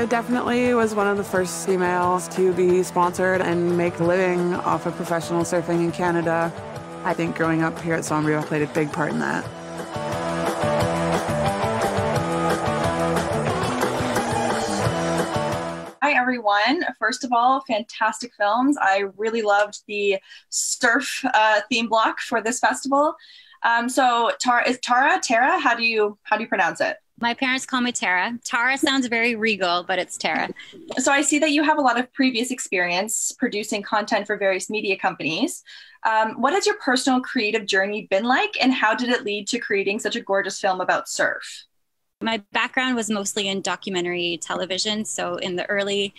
I definitely was one of the first females to be sponsored and make a living off of professional surfing in Canada. I think growing up here at Sombrio played a big part in that. Hi, everyone. First of all, fantastic films. I really loved the surf uh, theme block for this festival. Um, so, Tara is Tara Tara. How do you how do you pronounce it? My parents call me Tara. Tara sounds very regal, but it's Tara. So I see that you have a lot of previous experience producing content for various media companies. Um, what has your personal creative journey been like, and how did it lead to creating such a gorgeous film about surf? My background was mostly in documentary television. So in the early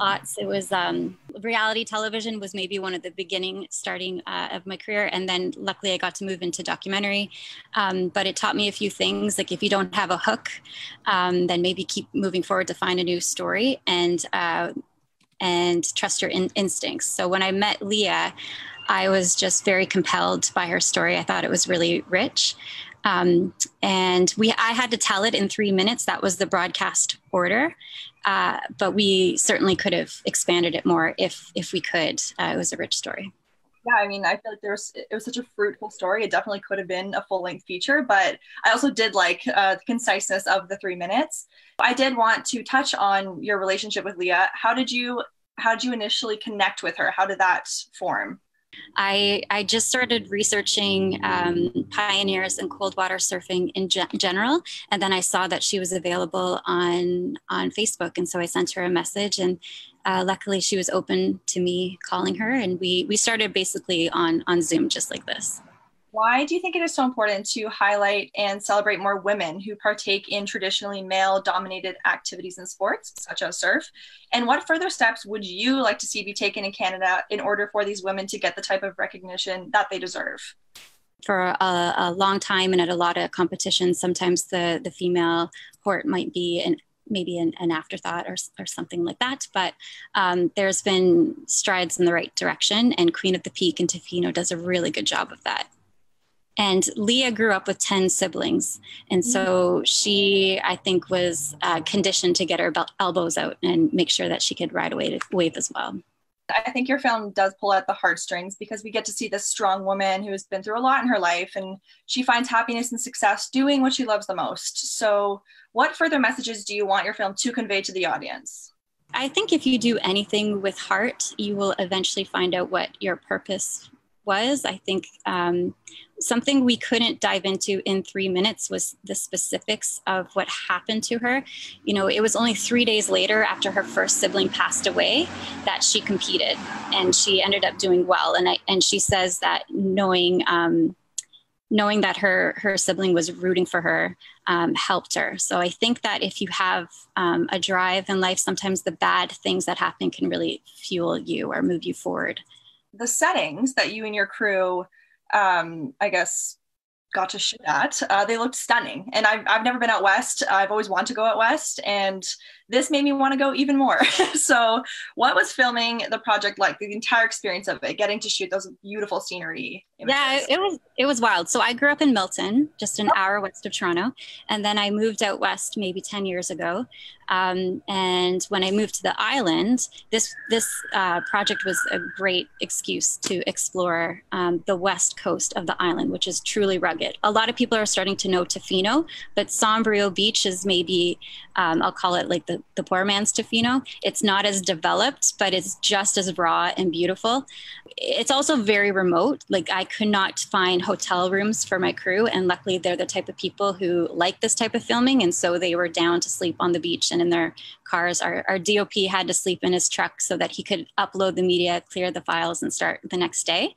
aughts. It was um, reality television was maybe one of the beginning starting uh, of my career, and then luckily I got to move into documentary. Um, but it taught me a few things, like if you don't have a hook, um, then maybe keep moving forward to find a new story and uh, and trust your in- instincts. So when I met Leah. I was just very compelled by her story. I thought it was really rich. Um, and we I had to tell it in three minutes. That was the broadcast order. Uh, but we certainly could have expanded it more if if we could. Uh, it was a rich story. Yeah, I mean, I feel like there was it was such a fruitful story. It definitely could have been a full length feature, but I also did like uh, the conciseness of the three minutes. I did want to touch on your relationship with Leah. How did you how did you initially connect with her? How did that form? I, I just started researching um, pioneers in cold water surfing in ge- general, and then I saw that she was available on on Facebook, and so I sent her a message, and uh, luckily she was open to me calling her, and we we started basically on on Zoom just like this. Why do you think it is so important to highlight and celebrate more women who partake in traditionally male dominated activities and sports, such as surf? And what further steps would you like to see be taken in Canada in order for these women to get the type of recognition that they deserve? For a, a long time and at a lot of competitions, sometimes the, the female port might be an maybe an, an, afterthought or, or something like that. But um, there's been strides in the right direction, and Queen of the Peak and Tofino does a really good job of that. And Leah grew up with 10 siblings. And so she, I think, was uh, conditioned to get her elbows out and make sure that she could ride a wave, wave as well. I think your film does pull at the heartstrings because we get to see this strong woman who has been through a lot in her life and she finds happiness and success doing what she loves the most. So, what further messages do you want your film to convey to the audience? I think if you do anything with heart, you will eventually find out what your purpose was. I think um, something we couldn't dive into in three minutes was the specifics of what happened to her. You know, it was only three days later after her first sibling passed away that she competed, and she ended up doing well. And I and she says that knowing. Um, knowing that her her sibling was rooting for her um, helped her. So I think that if you have um, a drive in life, sometimes the bad things that happen can really fuel you or move you forward the settings that you and your crew, um, I guess, got to shoot at, uh, they looked stunning. And I've, I've never been out west. I've always wanted to go out west. And this made me want to go even more. so, what was filming the project like? The entire experience of it, getting to shoot those beautiful scenery. Images? Yeah, it was it was wild. So I grew up in Milton, just an oh. hour west of Toronto, and then I moved out west maybe ten years ago. Um, and when I moved to the island, this this uh, project was a great excuse to explore um, the west coast of the island, which is truly rugged. A lot of people are starting to know Tofino, but Sombrio Beach is maybe um, I'll call it like the the poor man's Tofino. It's not as developed, but it's just as raw and beautiful. It's also very remote. Like I could not find hotel rooms for my crew, and luckily they're the type of people who like this type of filming, and so they were down to sleep on the beach and in their cars. Our, our DOP had to sleep in his truck so that he could upload the media, clear the files, and start the next day.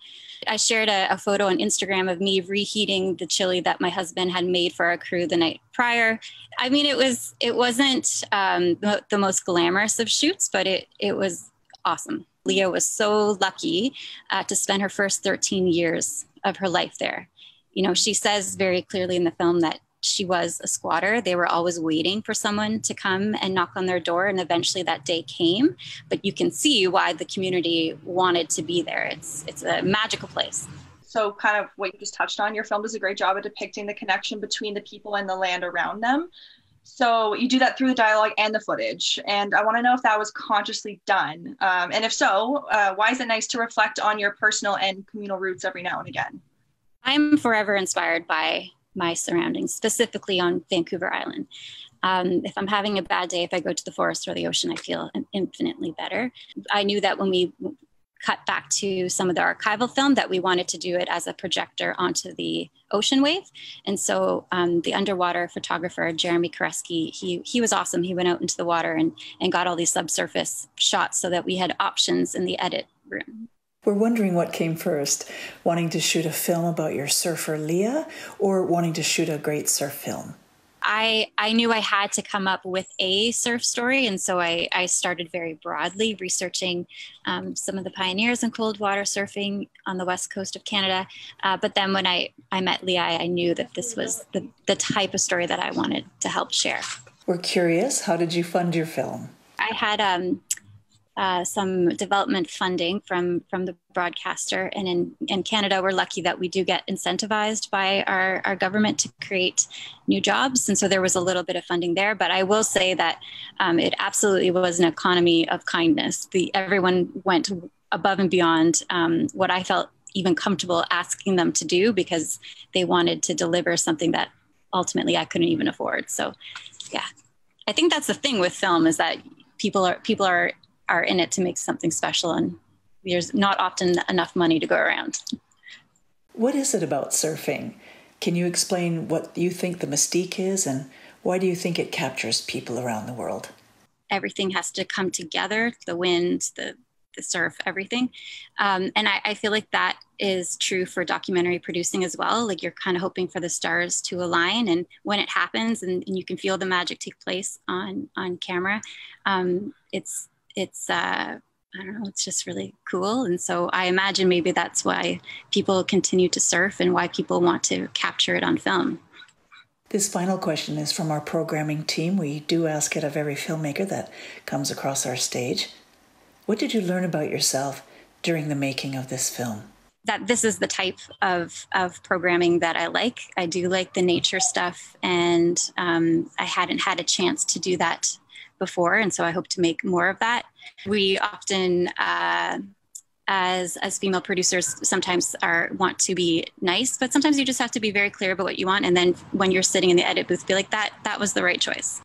I shared a, a, photo on Instagram of me reheating the chili that my husband had made for our crew the night prior. I mean, it was it wasn't um, the, the most glamorous of shoots, but it it was awesome. Leah was so lucky uh, to spend her first 13 years of her life there. You know, she says very clearly in the film that she was a squatter. They were always waiting for someone to come and knock on their door, and eventually that day came. But you can see why the community wanted to be there. It's it's a magical place. So, kind of what you just touched on, your film does a great job of depicting the connection between the people and the land around them. So you do that through the dialogue and the footage. And I want to know if that was consciously done. Um, and if so, uh, why is it nice to reflect on your personal and communal roots every now and again? I'm forever inspired by my surroundings, specifically on Vancouver Island. Um, if I'm having a bad day, if I go to the forest or the ocean, I feel infinitely better. I knew that when we cut back to some of the archival film that we wanted to do it as a projector onto the ocean wave. And so um, the underwater photographer, Jeremy Koreski, he, he was awesome. He went out into the water and, and got all these subsurface shots so that we had options in the edit room. We're wondering what came first wanting to shoot a film about your surfer, Leah, or wanting to shoot a great surf film? I, I knew I had to come up with a surf story. And so I, I started very broadly researching um, some of the pioneers in cold water surfing on the west coast of Canada. Uh, but then when I, I met Leah, I knew that this was the, the type of story that I wanted to help share. We're curious, how did you fund your film? I had um, uh, some development funding from from the broadcaster. And in, in Canada, we're lucky that we do get incentivized by our, our government to create new jobs. And so there was a little bit of funding there. But I will say that um, it absolutely was an economy of kindness. The everyone went above and beyond um, what I felt even comfortable asking them to do because they wanted to deliver something that ultimately I couldn't even afford. So yeah. I think that's the thing with film is that people are people are are in it to make something special and there's not often enough money to go around. What is it about surfing? Can you explain what you think the mystique is and why do you think it captures people around the world? Everything has to come together the wind, the, the surf, everything. Um, and I, I, feel like that is true for documentary producing as well. Like you're kind of hoping for the stars to align, and when it happens and, and you can feel the magic take place on, on camera, um, it's it's uh, I don't know, it's just really cool. And so I imagine maybe that's why people continue to surf and why people want to capture it on film. This final question is from our programming team. We do ask it of every filmmaker that comes across our stage. What did you learn about yourself during the making of this film? That this is the type of, of programming that I like. I do like the nature stuff, and um, I hadn't had a chance to do that before, and so I hope to make more of that. We often, uh, as as female producers, sometimes are want to be nice, but sometimes you just have to be very clear about what you want, and then when you're sitting in the edit booth, be like that that was the right choice.